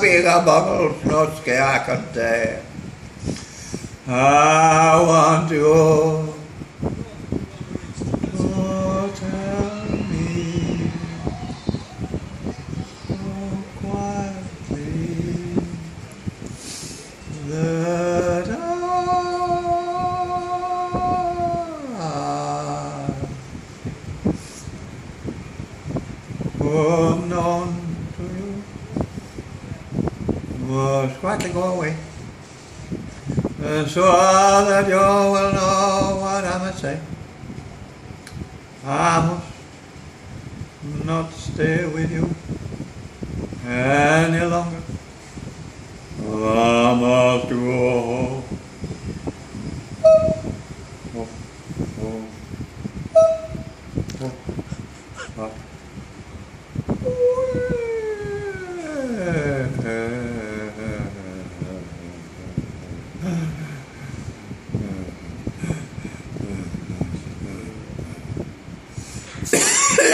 bigger bubbles, no scare can. I want you to. Oh, tell me so quietly that I to you was quietly go away. And so that you will know what I must say. I must not stay with you any longer. I must go oh, oh. Oh, yeah.